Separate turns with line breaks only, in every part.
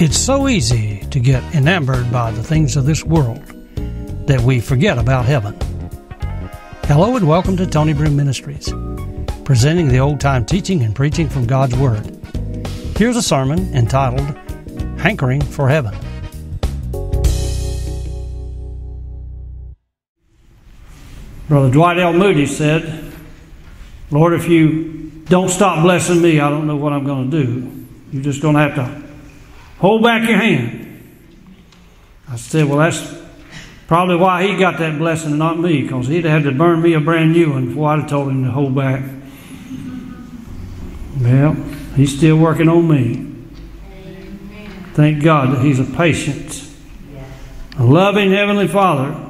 It's so easy to get enamored by the things of this world that we forget about heaven. Hello and welcome to Tony Broome Ministries, presenting the old time teaching and preaching from God's Word. Here's a sermon entitled Hankering for Heaven. Brother Dwight L. Moody said, Lord, if you don't stop blessing me, I don't know what I'm going to do. You're just going to have to Hold back your hand. I said, Well, that's probably why he got that blessing and not me, because he'd have had to burn me a brand new one before I'd have told him to hold back. Well, he's still working on me. Thank God that he's a patient, a loving Heavenly Father.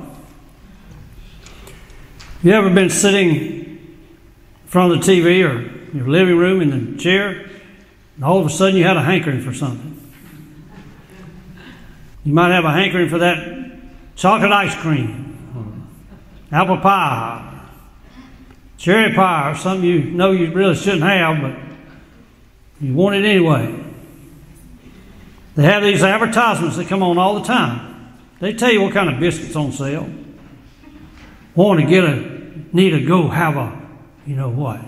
You ever been sitting in front of the TV or your living room in the chair, and all of a sudden you had a hankering for something? You might have a hankering for that chocolate ice cream, apple pie, cherry pie, or something you know you really shouldn't have, but you want it anyway. They have these advertisements that come on all the time. They tell you what kind of biscuits on sale. Want to get a, need to go have a, you know what,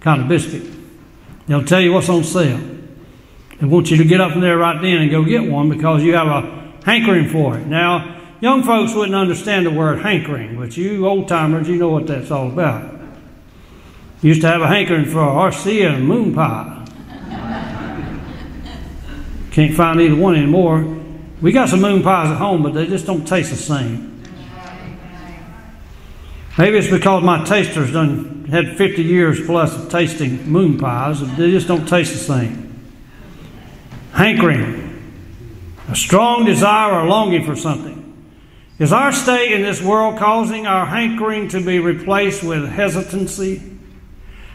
kind of biscuit. They'll tell you what's on sale. They want you to get up from there right then and go get one because you have a hankering for it. Now, young folks wouldn't understand the word hankering, but you old timers, you know what that's all about. Used to have a hankering for RC and moon pie. Can't find either one anymore. We got some moon pies at home, but they just don't taste the same. Maybe it's because my taster's done had 50 years plus of tasting moon pies. They just don't taste the same hankering, a strong desire or longing for something. Is our state in this world causing our hankering to be replaced with hesitancy?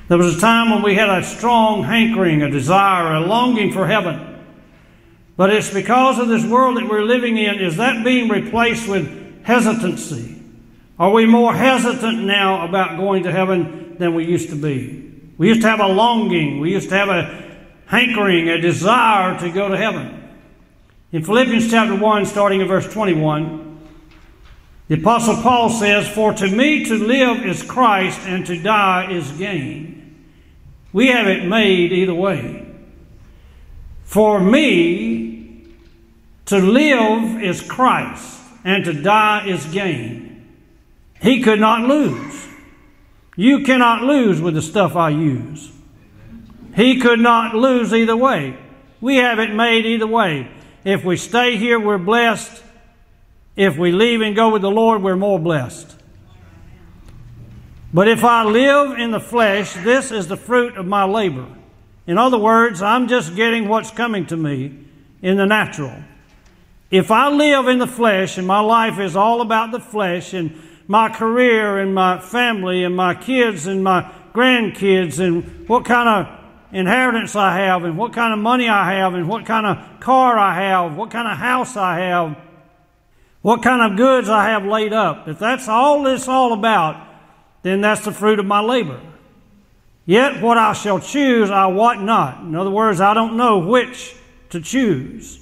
There was a time when we had a strong hankering, a desire, a longing for heaven. But it's because of this world that we're living in, is that being replaced with hesitancy? Are we more hesitant now about going to heaven than we used to be? We used to have a longing. We used to have a hankering, a desire to go to heaven. In Philippians chapter 1, starting in verse 21, the Apostle Paul says, For to me to live is Christ, and to die is gain. We have it made either way. For me, to live is Christ, and to die is gain. He could not lose. You cannot lose with the stuff I use. He could not lose either way. We have it made either way. If we stay here, we're blessed. If we leave and go with the Lord, we're more blessed. But if I live in the flesh, this is the fruit of my labor. In other words, I'm just getting what's coming to me in the natural. If I live in the flesh and my life is all about the flesh and my career and my family and my kids and my grandkids and what kind of inheritance I have and what kind of money I have and what kind of car I have, what kind of house I have, what kind of goods I have laid up. If that's all it's all about, then that's the fruit of my labor. Yet what I shall choose, I wot not. In other words, I don't know which to choose.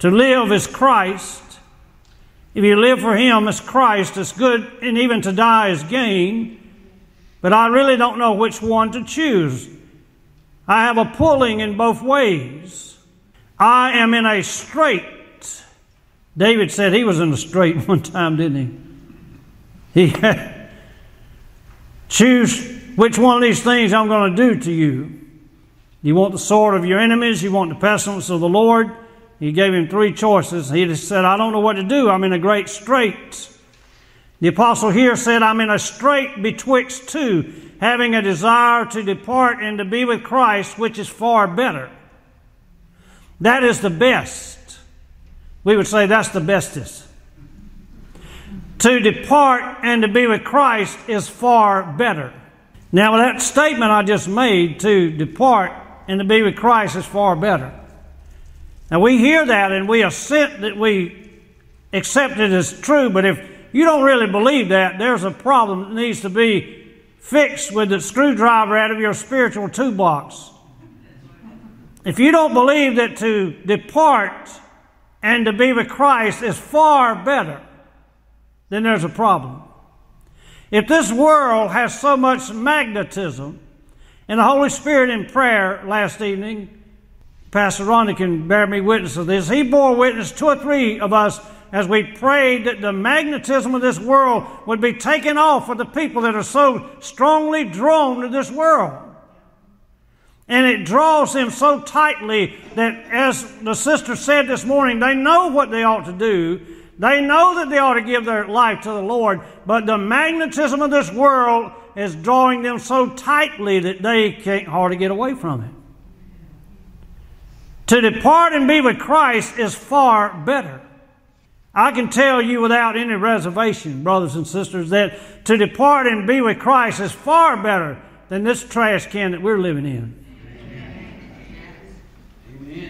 To live is Christ. If you live for Him as Christ, it's good, and even to die is gain. But I really don't know which one to choose. I have a pulling in both ways. I am in a strait. David said he was in a strait one time, didn't he? He choose which one of these things I'm going to do to you. You want the sword of your enemies, you want the pestilence of the Lord. He gave him three choices. He just said, I don't know what to do. I'm in a great strait. The apostle here said, I'm in a strait betwixt two having a desire to depart and to be with Christ, which is far better. That is the best. We would say that's the bestest. To depart and to be with Christ is far better. Now, that statement I just made, to depart and to be with Christ is far better. Now, we hear that and we assent that we accept it as true, but if you don't really believe that, there's a problem that needs to be fixed with the screwdriver out of your spiritual toolbox. If you don't believe that to depart and to be with Christ is far better, then there's a problem. If this world has so much magnetism, and the Holy Spirit in prayer last evening, Pastor Ronnie can bear me witness of this. He bore witness, two or three of us, as we prayed that the magnetism of this world would be taken off for the people that are so strongly drawn to this world. And it draws them so tightly that, as the sister said this morning, they know what they ought to do. They know that they ought to give their life to the Lord, but the magnetism of this world is drawing them so tightly that they can't hardly get away from it. To depart and be with Christ is far better. I can tell you without any reservation, brothers and sisters, that to depart and be with Christ is far better than this trash can that we're living in.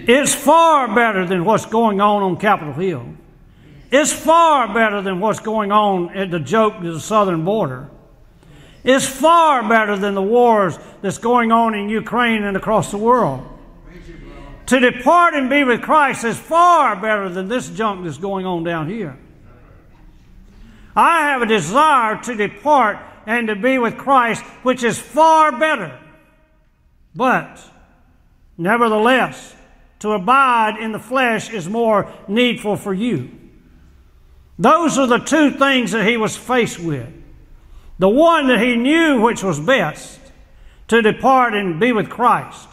It's far better than what's going on on Capitol Hill. It's far better than what's going on at the joke to the southern border. It's far better than the wars that's going on in Ukraine and across the world. To depart and be with Christ is far better than this junk that's going on down here. I have a desire to depart and to be with Christ, which is far better. But, nevertheless, to abide in the flesh is more needful for you. Those are the two things that he was faced with. The one that he knew which was best, to depart and be with Christ.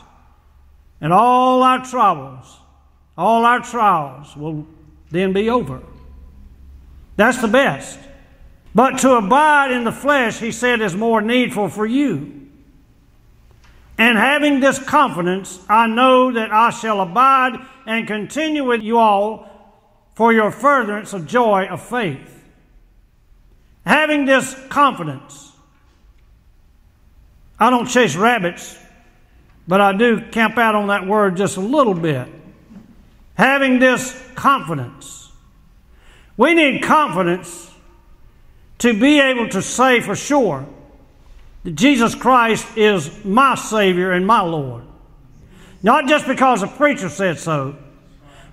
And all our troubles, all our trials will then be over. That's the best. But to abide in the flesh, he said, is more needful for you. And having this confidence, I know that I shall abide and continue with you all for your furtherance of joy of faith. Having this confidence, I don't chase rabbits, but I do camp out on that word just a little bit. Having this confidence. We need confidence to be able to say for sure that Jesus Christ is my Savior and my Lord. Not just because a preacher said so,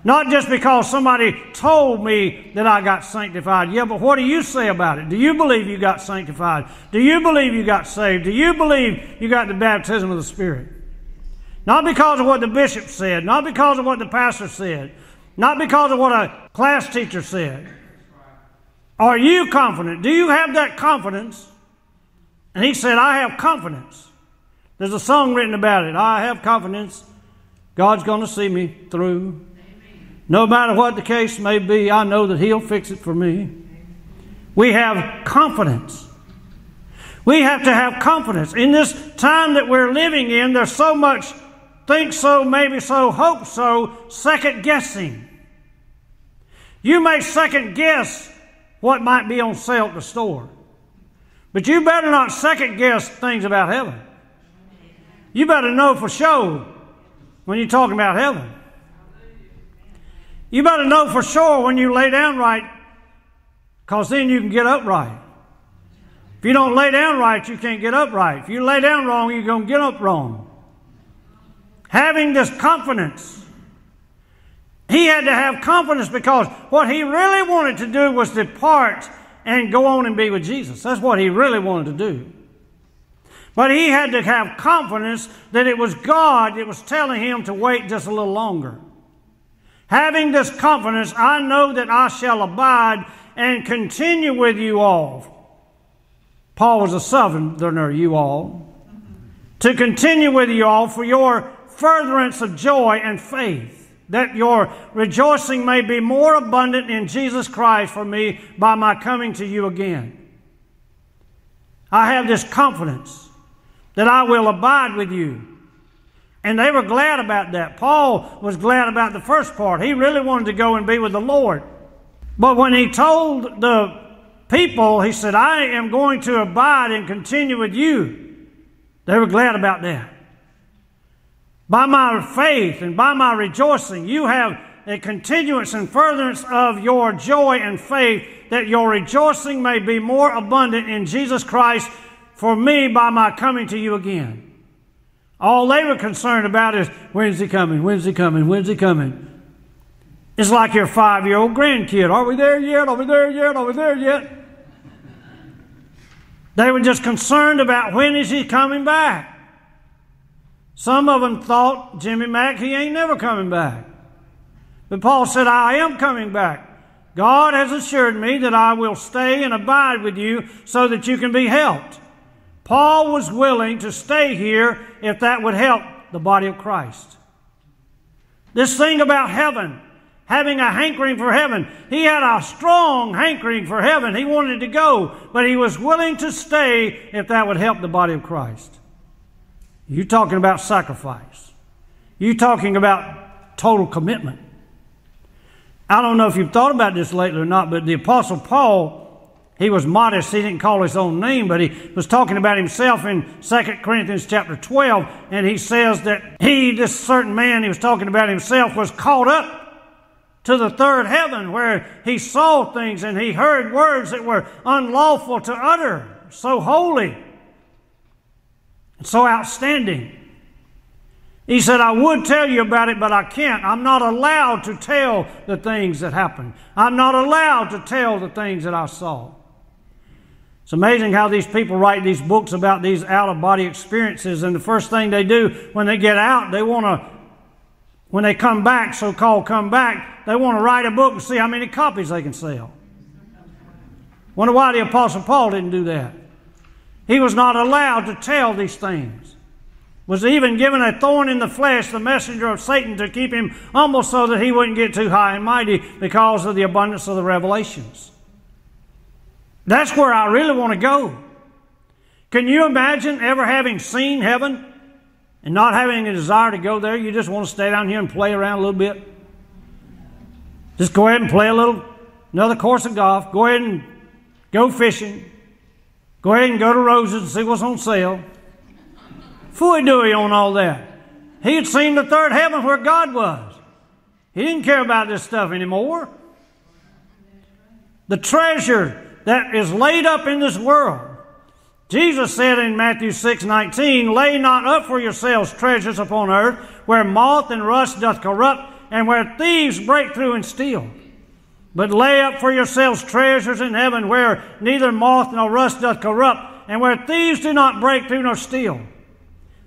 not just because somebody told me that I got sanctified. Yeah, but what do you say about it? Do you believe you got sanctified? Do you believe you got saved? Do you believe you got the baptism of the Spirit? Not because of what the bishop said, not because of what the pastor said, not because of what a class teacher said. Are you confident? Do you have that confidence and he said, I have confidence. There's a song written about it. I have confidence God's going to see me through. No matter what the case may be, I know that He'll fix it for me. We have confidence. We have to have confidence. In this time that we're living in, there's so much think so, maybe so, hope so, second guessing. You may second guess what might be on sale at the store. But you better not second guess things about heaven. You better know for sure when you're talking about heaven. You better know for sure when you lay down right, because then you can get up right. If you don't lay down right, you can't get up right. If you lay down wrong, you're going to get up wrong. Having this confidence, he had to have confidence because what he really wanted to do was depart and go on and be with Jesus. That's what he really wanted to do. But he had to have confidence that it was God that was telling him to wait just a little longer. Having this confidence, I know that I shall abide and continue with you all. Paul was a southerner, you all. To continue with you all for your furtherance of joy and faith that your rejoicing may be more abundant in Jesus Christ for me by my coming to you again. I have this confidence that I will abide with you. And they were glad about that. Paul was glad about the first part. He really wanted to go and be with the Lord. But when he told the people, he said, I am going to abide and continue with you, they were glad about that. By my faith and by my rejoicing, you have a continuance and furtherance of your joy and faith, that your rejoicing may be more abundant in Jesus Christ for me by my coming to you again. All they were concerned about is when's he coming? When's he coming? When's he coming? It's like your five year old grandkid. Are we there yet? Are we there yet? Are we there yet? They were just concerned about when is he coming back. Some of them thought Jimmy Mack, he ain't never coming back. But Paul said, I am coming back. God has assured me that I will stay and abide with you so that you can be helped. Paul was willing to stay here if that would help the body of Christ. This thing about heaven, having a hankering for heaven, he had a strong hankering for heaven. He wanted to go, but he was willing to stay if that would help the body of Christ. You talking about sacrifice. You talking about total commitment. I don't know if you've thought about this lately or not, but the Apostle Paul, he was modest. He didn't call his own name, but he was talking about himself in 2 Corinthians chapter 12. And he says that he, this certain man, he was talking about himself, was caught up to the third heaven where he saw things and he heard words that were unlawful to utter, so holy so outstanding. He said, I would tell you about it, but I can't. I'm not allowed to tell the things that happened. I'm not allowed to tell the things that I saw. It's amazing how these people write these books about these out of body experiences, and the first thing they do when they get out, they want to, when they come back, so called come back, they want to write a book and see how many copies they can sell. Wonder why the Apostle Paul didn't do that. He was not allowed to tell these things was even given a thorn in the flesh, the messenger of Satan, to keep him humble so that he wouldn't get too high and mighty because of the abundance of the revelations. That's where I really want to go. Can you imagine ever having seen heaven and not having a desire to go there? You just want to stay down here and play around a little bit? Just go ahead and play a little, another course of golf. Go ahead and go fishing. Go ahead and go to Roses and see what's on sale. Fooey dooey on all that. He had seen the third heaven where God was. He didn't care about this stuff anymore. The treasure that is laid up in this world. Jesus said in Matthew 6 19, Lay not up for yourselves treasures upon earth, where moth and rust doth corrupt, and where thieves break through and steal. But lay up for yourselves treasures in heaven, where neither moth nor rust doth corrupt, and where thieves do not break through nor steal.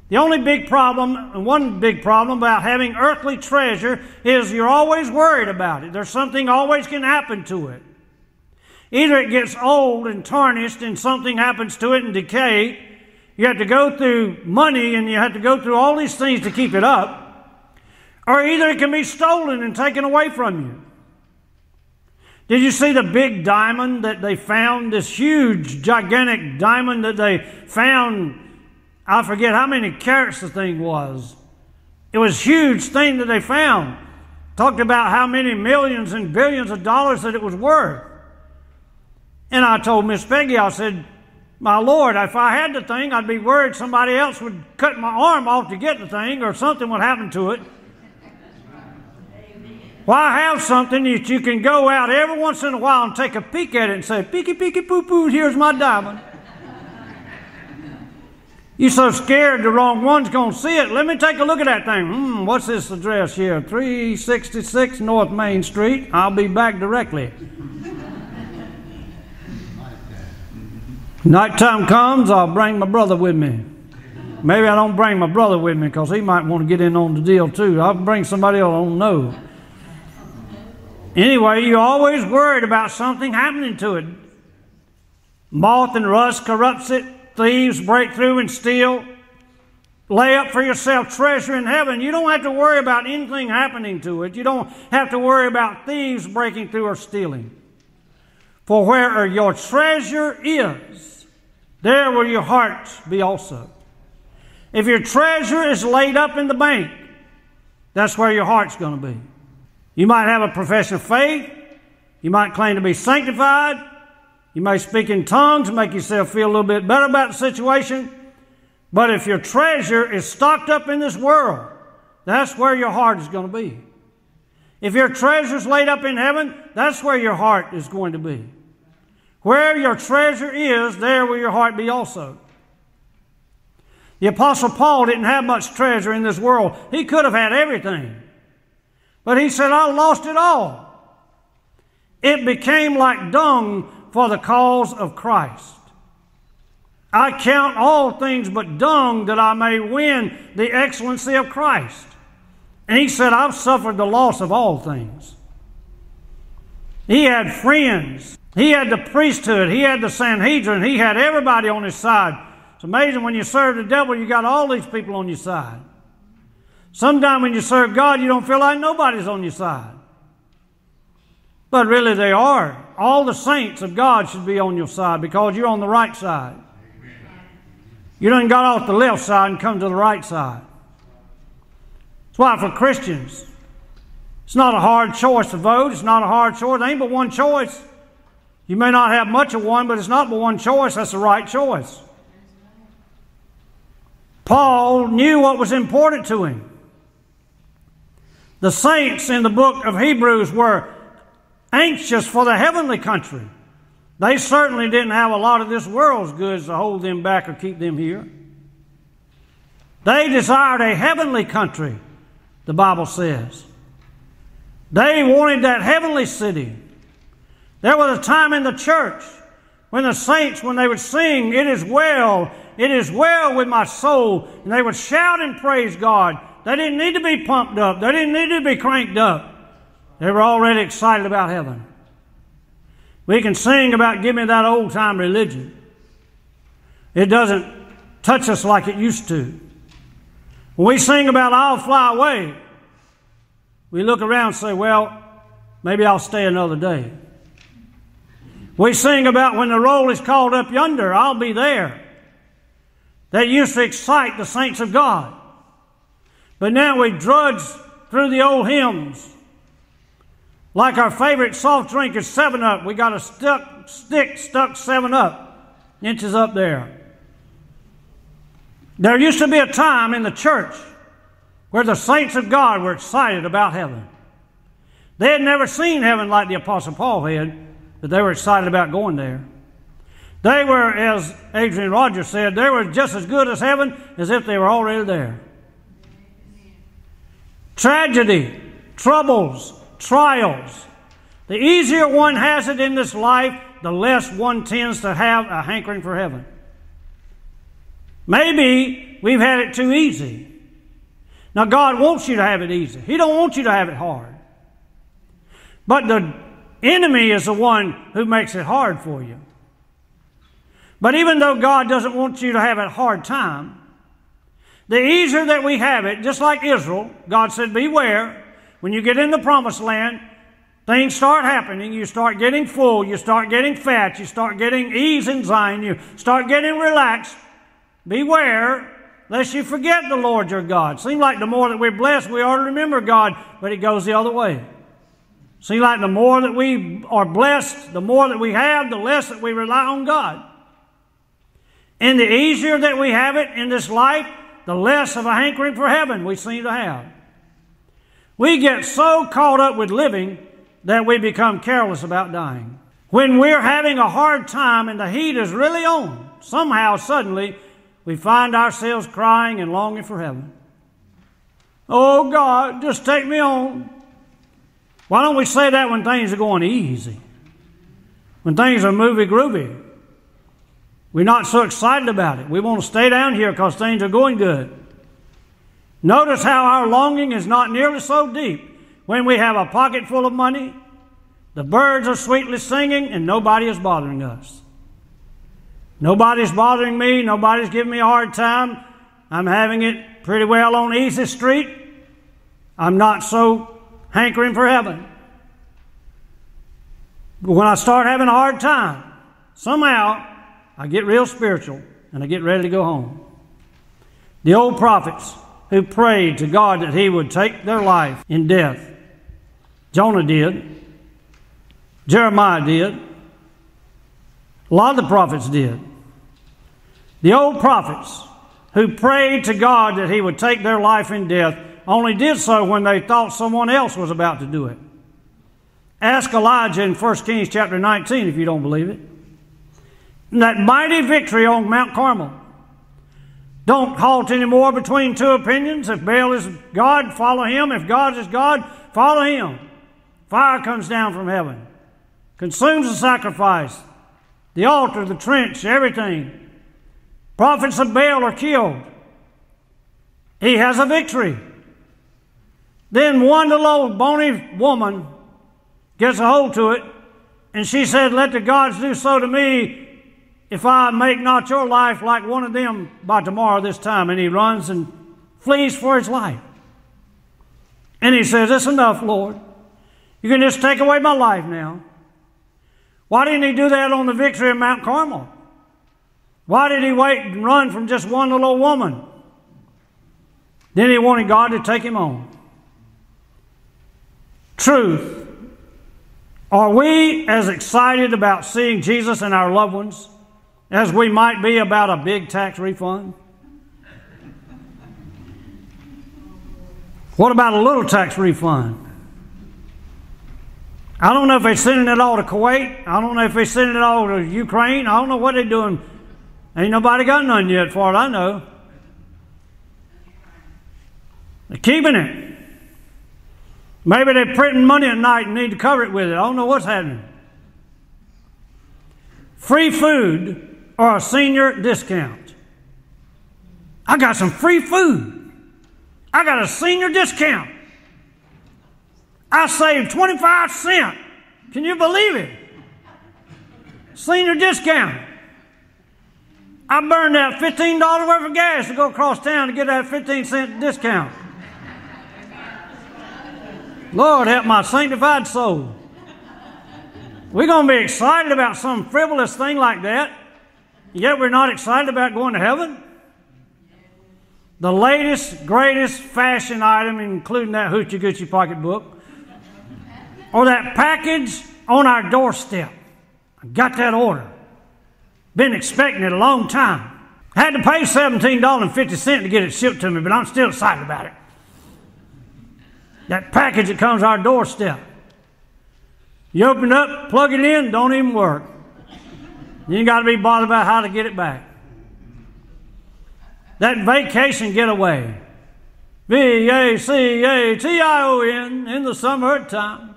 The only big problem, one big problem about having earthly treasure is you're always worried about it. There's something always can happen to it. Either it gets old and tarnished and something happens to it and decay. You have to go through money and you have to go through all these things to keep it up. Or either it can be stolen and taken away from you. Did you see the big diamond that they found? This huge, gigantic diamond that they found I forget how many carats the thing was. It was a huge thing that they found. Talked about how many millions and billions of dollars that it was worth. And I told Miss Peggy, I said, My Lord, if I had the thing, I'd be worried somebody else would cut my arm off to get the thing or something would happen to it. Why have something that you can go out every once in a while and take a peek at it and say, Peeky, peeky, poo, poo, here's my diamond. You're so scared the wrong one's going to see it. Let me take a look at that thing. Hmm, what's this address here? 366 North Main Street. I'll be back directly. Nighttime comes, I'll bring my brother with me. Maybe I don't bring my brother with me because he might want to get in on the deal too. I'll bring somebody I don't know. Anyway, you're always worried about something happening to it. Moth and rust corrupts it thieves break through and steal. Lay up for yourself treasure in heaven. You don't have to worry about anything happening to it. You don't have to worry about thieves breaking through or stealing. For where your treasure is, there will your heart be also. If your treasure is laid up in the bank, that's where your heart's going to be. You might have a profession of faith. You might claim to be sanctified. You may speak in tongues make yourself feel a little bit better about the situation. But if your treasure is stocked up in this world, that's where your heart is going to be. If your treasure is laid up in heaven, that's where your heart is going to be. Where your treasure is, there will your heart be also. The Apostle Paul didn't have much treasure in this world. He could have had everything. But he said, I lost it all. It became like dung for the cause of Christ. I count all things but dung that I may win the excellency of Christ. And he said, I've suffered the loss of all things. He had friends. He had the priesthood. He had the Sanhedrin. He had everybody on his side. It's amazing when you serve the devil, you got all these people on your side. Sometimes when you serve God, you don't feel like nobody's on your side. But really, they are. All the saints of God should be on your side because you're on the right side. You done got off the left side and come to the right side. That's why for Christians, it's not a hard choice to vote. It's not a hard choice. It ain't but one choice. You may not have much of one, but it's not but one choice. That's the right choice. Paul knew what was important to him. The saints in the book of Hebrews were anxious for the heavenly country. They certainly didn't have a lot of this world's goods to hold them back or keep them here. They desired a heavenly country, the Bible says. They wanted that heavenly city. There was a time in the church when the saints, when they would sing, It is well, it is well with my soul, and they would shout and praise God. They didn't need to be pumped up, they didn't need to be cranked up. They were already excited about heaven. We can sing about give me that old time religion. It doesn't touch us like it used to. When we sing about I'll fly away, we look around and say, well, maybe I'll stay another day. We sing about when the roll is called up yonder, I'll be there. That used to excite the saints of God. But now we drudge through the old hymns like our favorite soft drink is 7 Up. We got a stuck, stick stuck 7 Up, inches up there. There used to be a time in the church where the saints of God were excited about heaven. They had never seen heaven like the Apostle Paul had, but they were excited about going there. They were, as Adrian Rogers said, they were just as good as heaven as if they were already there. Tragedy, troubles, trials. The easier one has it in this life, the less one tends to have a hankering for heaven. Maybe we've had it too easy. Now God wants you to have it easy. He don't want you to have it hard. But the enemy is the one who makes it hard for you. But even though God doesn't want you to have a hard time, the easier that we have it, just like Israel, God said, Beware, when you get in the promised land, things start happening. You start getting full. You start getting fat. You start getting ease in Zion. You start getting relaxed. Beware lest you forget the Lord your God. Seems like the more that we're blessed, we ought to remember God, but it goes the other way. Seems like the more that we are blessed, the more that we have, the less that we rely on God. And the easier that we have it in this life, the less of a hankering for heaven we seem to have. We get so caught up with living that we become careless about dying. When we're having a hard time and the heat is really on, somehow suddenly we find ourselves crying and longing for heaven. Oh God, just take me on. Why don't we say that when things are going easy? When things are movie groovy. We're not so excited about it. We want to stay down here because things are going good. Notice how our longing is not nearly so deep when we have a pocket full of money, the birds are sweetly singing, and nobody is bothering us. Nobody's bothering me, nobody's giving me a hard time. I'm having it pretty well on easy street. I'm not so hankering for heaven. But when I start having a hard time, somehow I get real spiritual and I get ready to go home. The old prophets who prayed to God that He would take their life in death. Jonah did. Jeremiah did. A lot of the prophets did. The old prophets who prayed to God that He would take their life in death only did so when they thought someone else was about to do it. Ask Elijah in 1 Kings chapter 19 if you don't believe it. That mighty victory on Mount Carmel Don't halt anymore between two opinions. If Baal is God, follow him. If God is God, follow him. Fire comes down from heaven, consumes the sacrifice, the altar, the trench, everything. Prophets of Baal are killed. He has a victory. Then one little old bony woman gets a hold to it, and she said, Let the gods do so to me if I make not your life like one of them by tomorrow this time. And he runs and flees for his life. And he says, It's enough, Lord. You can just take away my life now. Why didn't he do that on the victory of Mount Carmel? Why did he wait and run from just one little old woman? Then he wanted God to take him on. Truth. Are we as excited about seeing Jesus and our loved ones as we might be about a big tax refund? What about a little tax refund? I don't know if they're sending it all to Kuwait. I don't know if they're sending it all to Ukraine. I don't know what they're doing. Ain't nobody got none yet, far as I know. They're keeping it. Maybe they're printing money at night and need to cover it with it. I don't know what's happening. Free food or a senior discount. I got some free food. I got a senior discount. I saved 25 cents. Can you believe it? Senior discount. I burned that $15 worth of gas to go across town to get that 15 cent discount. Lord help my sanctified soul. We're going to be excited about some frivolous thing like that. Yet we're not excited about going to heaven? The latest, greatest fashion item, including that Hoochie Goochie pocketbook, or that package on our doorstep. I got that order. Been expecting it a long time. Had to pay $17.50 to get it shipped to me, but I'm still excited about it. That package that comes our doorstep. You open it up, plug it in, don't even work. You ain't got to be bothered about how to get it back. That vacation getaway. V A C A T I O N in the summertime.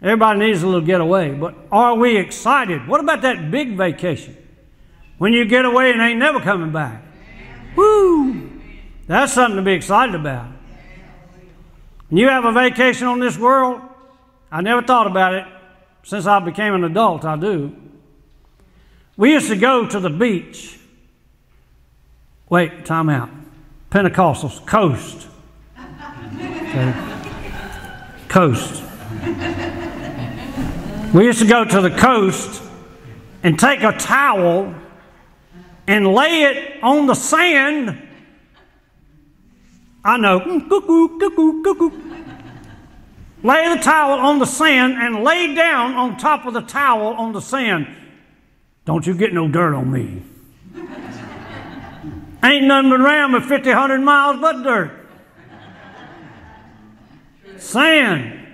Everybody needs a little getaway, but are we excited? What about that big vacation? When you get away and ain't never coming back. Woo! That's something to be excited about. When you have a vacation on this world, I never thought about it since I became an adult, I do. We used to go to the beach. Wait, time out. Pentecostals, coast. Okay. Coast. We used to go to the coast and take a towel and lay it on the sand. I know. Mm, cuckoo. Lay the towel on the sand and lay down on top of the towel on the sand don't you get no dirt on me. Ain't nothing but around with 50, 100 miles but dirt. Sand.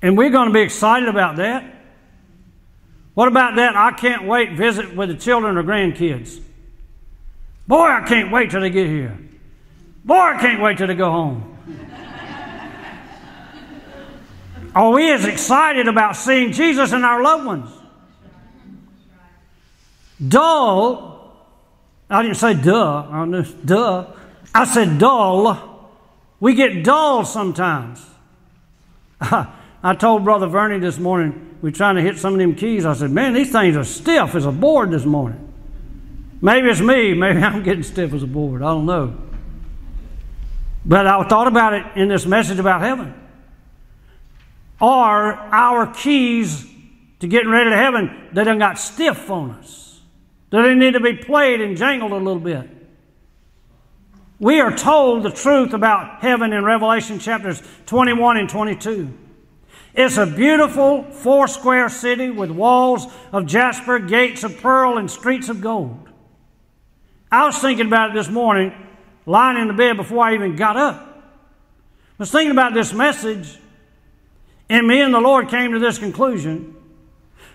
And we're going to be excited about that. What about that? I can't wait to visit with the children or grandkids. Boy, I can't wait till they get here. Boy, I can't wait till they go home. Are we as excited about seeing Jesus and our loved ones? Dull, I didn't say duh, I knew, duh. I said dull. We get dull sometimes. I told Brother Vernie this morning, we are trying to hit some of them keys. I said, man, these things are stiff as a board this morning. Maybe it's me. Maybe I'm getting stiff as a board. I don't know. But I thought about it in this message about heaven. Are our keys to getting ready to heaven, they done got stiff on us? Do they need to be played and jangled a little bit? We are told the truth about heaven in Revelation chapters 21 and 22. It's a beautiful four square city with walls of jasper, gates of pearl, and streets of gold. I was thinking about it this morning, lying in the bed before I even got up. I was thinking about this message, and me and the Lord came to this conclusion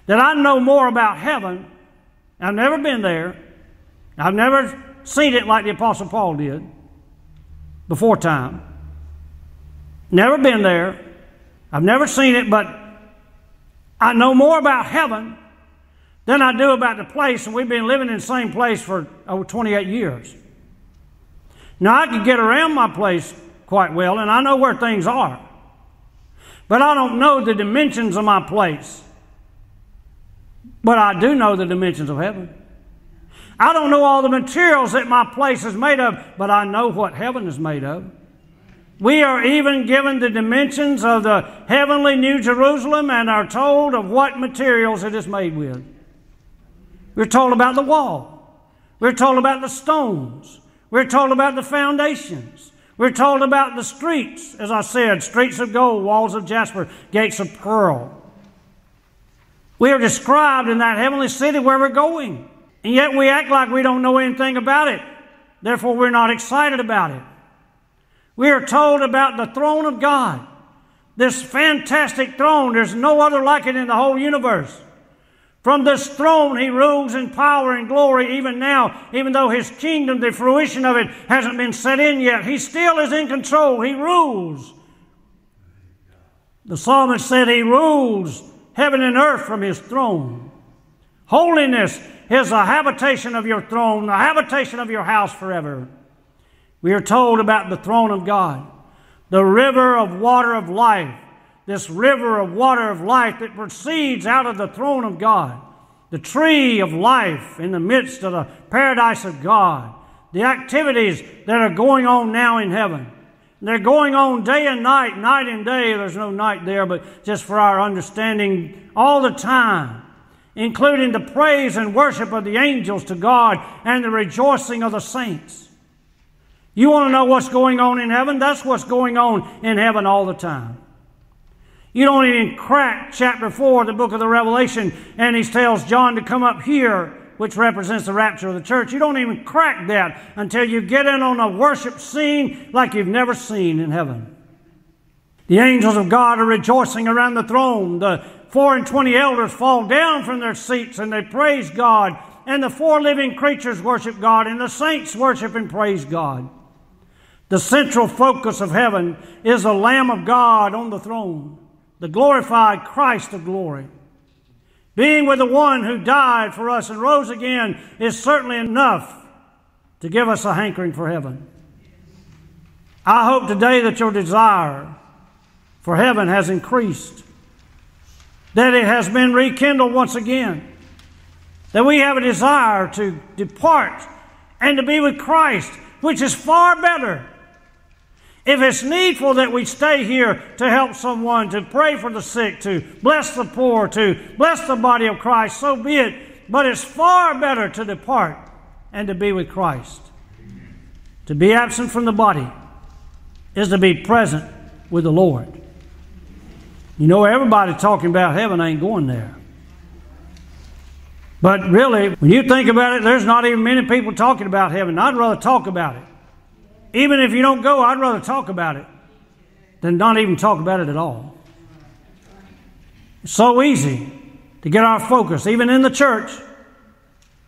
that I know more about heaven I've never been there, I've never seen it like the Apostle Paul did before time. Never been there. I've never seen it, but I know more about heaven than I do about the place, and we've been living in the same place for over 28 years. Now, I can get around my place quite well, and I know where things are. But I don't know the dimensions of my place. But I do know the dimensions of heaven. I don't know all the materials that my place is made of, but I know what heaven is made of. We are even given the dimensions of the heavenly New Jerusalem and are told of what materials it is made with. We're told about the wall. We're told about the stones. We're told about the foundations. We're told about the streets, as I said, streets of gold, walls of jasper, gates of pearl. We are described in that heavenly city where we're going. And yet we act like we don't know anything about it. Therefore, we're not excited about it. We are told about the throne of God. This fantastic throne, there's no other like it in the whole universe. From this throne, he rules in power and glory even now, even though his kingdom, the fruition of it, hasn't been set in yet. He still is in control. He rules. The psalmist said he rules heaven and earth from his throne. Holiness is the habitation of your throne, the habitation of your house forever. We are told about the throne of God, the river of water of life this river of water of life that proceeds out of the throne of God, the tree of life in the midst of the paradise of God, the activities that are going on now in heaven. They're going on day and night, night and day. There's no night there, but just for our understanding all the time, including the praise and worship of the angels to God and the rejoicing of the saints. You want to know what's going on in heaven? That's what's going on in heaven all the time. You don't even crack chapter 4 of the book of the Revelation, and he tells John to come up here, which represents the rapture of the church. You don't even crack that until you get in on a worship scene like you've never seen in heaven. The angels of God are rejoicing around the throne. The four and twenty elders fall down from their seats and they praise God. And the four living creatures worship God, and the saints worship and praise God. The central focus of heaven is the Lamb of God on the throne the glorified Christ of glory. Being with the one who died for us and rose again is certainly enough to give us a hankering for heaven. I hope today that your desire for heaven has increased, that it has been rekindled once again, that we have a desire to depart and to be with Christ, which is far better if it's needful that we stay here to help someone, to pray for the sick, to bless the poor, to bless the body of Christ, so be it. But it's far better to depart and to be with Christ. To be absent from the body is to be present with the Lord. You know, everybody talking about heaven ain't going there. But really, when you think about it, there's not even many people talking about heaven. I'd rather talk about it. Even if you don't go, I'd rather talk about it than not even talk about it at all. It's so easy to get our focus, even in the church,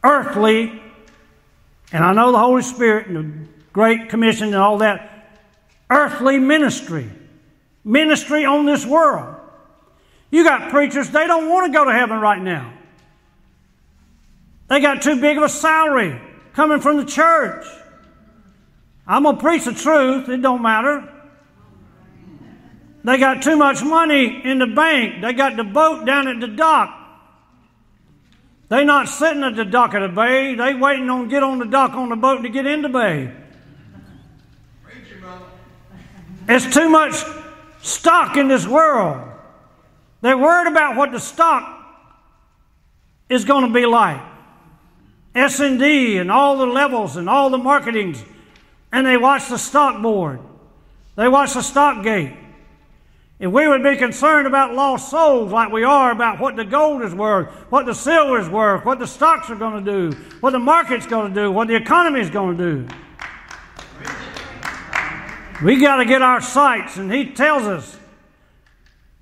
earthly, and I know the Holy Spirit and the Great Commission and all that, earthly ministry, ministry on this world. You got preachers, they don't want to go to heaven right now. They got too big of a salary coming from the church. I'm going to preach the truth. It don't matter. They got too much money in the bank. They got the boat down at the dock. They not sitting at the dock of the bay. They waiting on get on the dock on the boat to get in the bay. It's too much stock in this world. They're worried about what the stock is going to be like. S&D and all the levels and all the marketings and they watch the stock board. They watch the stock gate. If we would be concerned about lost souls like we are about what the gold is worth, what the silver is worth, what the stocks are going to do, what the market's going to do, what the economy is going to do. We got to get our sights, and he tells us,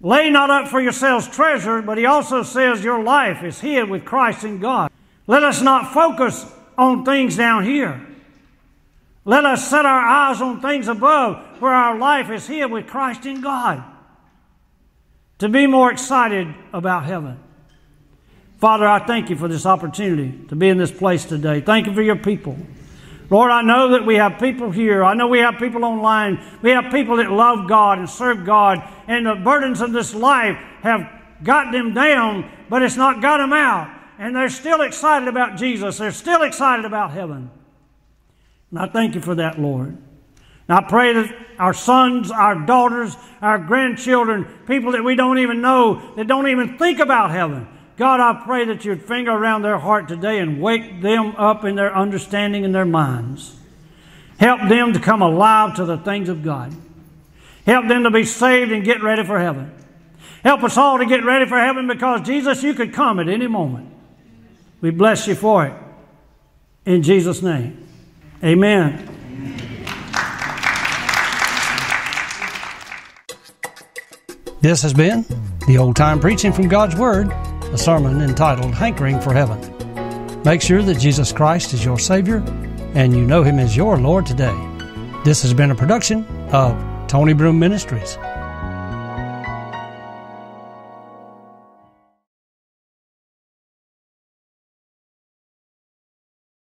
lay not up for yourselves treasure, but he also says your life is hid with Christ in God. Let us not focus on things down here. Let us set our eyes on things above where our life is hid with Christ in God. To be more excited about heaven. Father, I thank you for this opportunity to be in this place today. Thank you for your people. Lord, I know that we have people here. I know we have people online. We have people that love God and serve God, and the burdens of this life have got them down, but it's not got them out. And they're still excited about Jesus. They're still excited about heaven. And I thank you for that, Lord. And I pray that our sons, our daughters, our grandchildren, people that we don't even know, that don't even think about heaven, God, I pray that you'd finger around their heart today and wake them up in their understanding and their minds. Help them to come alive to the things of God. Help them to be saved and get ready for heaven. Help us all to get ready for heaven because Jesus, you could come at any moment. We bless you for it. In Jesus' name. Amen. This has been the old time preaching from God's Word, a sermon entitled Hankering for Heaven. Make sure that Jesus Christ is your Savior and you know Him as your Lord today. This has been a production of Tony Broome Ministries.